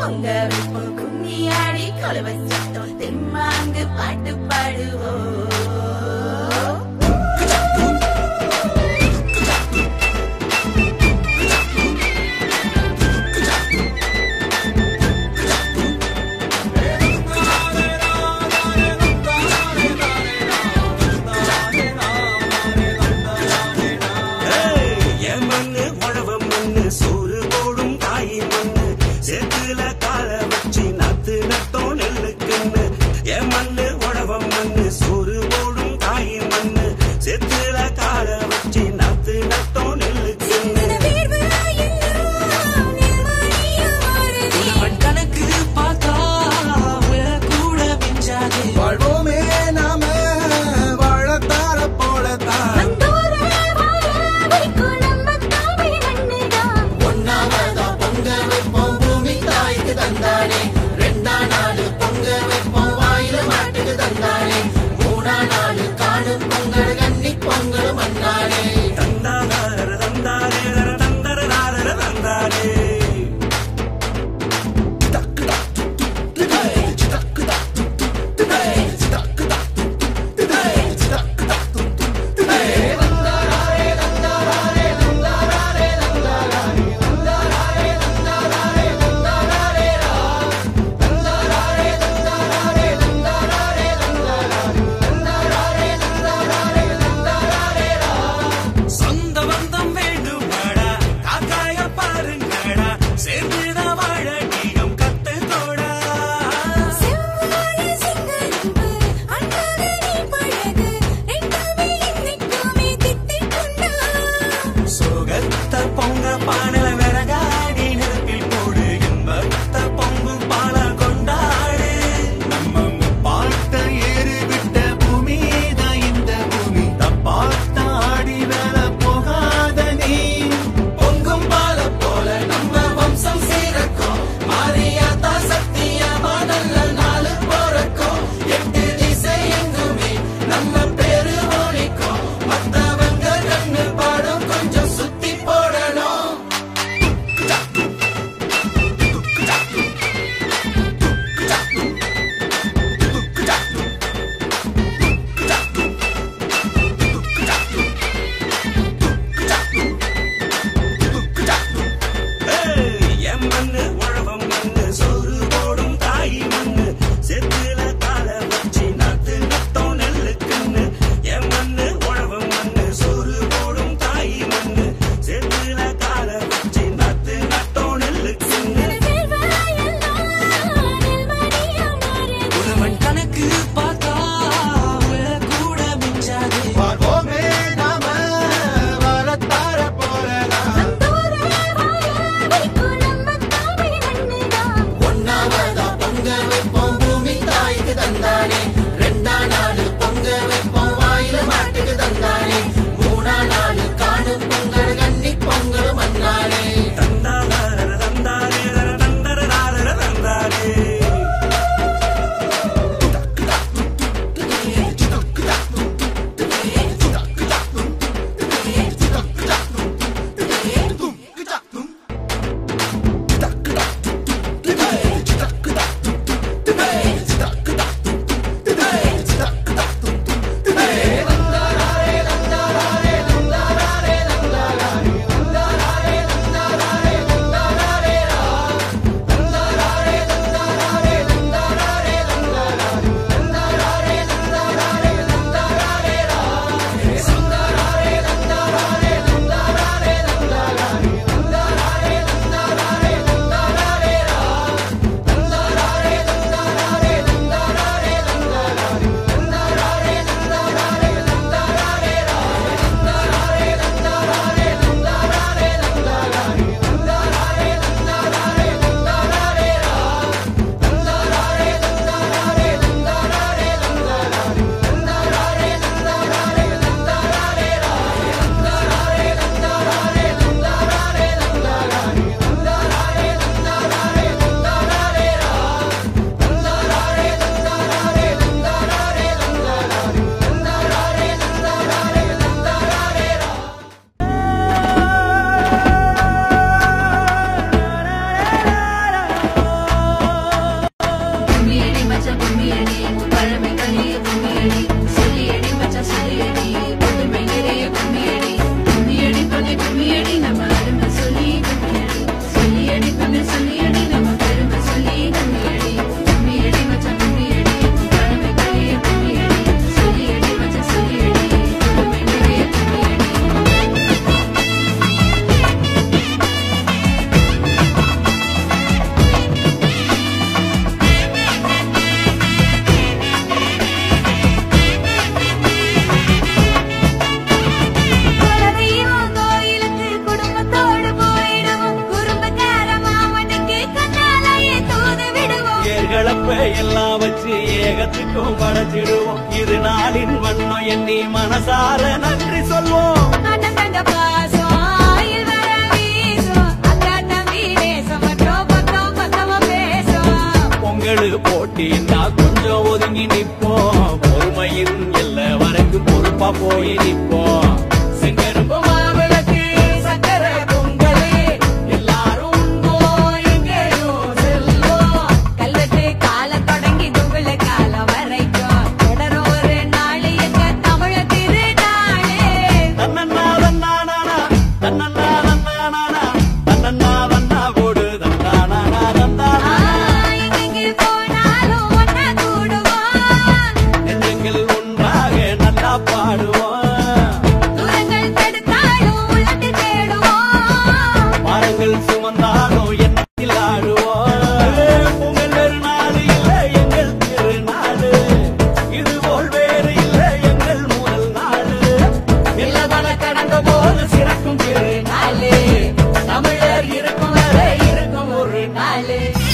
பொங்க வைப்போம் கும்மி ஆடி கொலவ சத்தம். தெம்மாங்கு பாட்டு பாடுவோம். மகிழ்வோம் இது நாளின் வண்ணம். எண்ணி மனசார நன்றி சொல்வோம். போட்டின்னா கொஞ்சம் ஒதுங்கி நிற்போம். பொறுமையின் எல்லா வரைக்கும் பொறுப்பா போய் நிற்போம். late.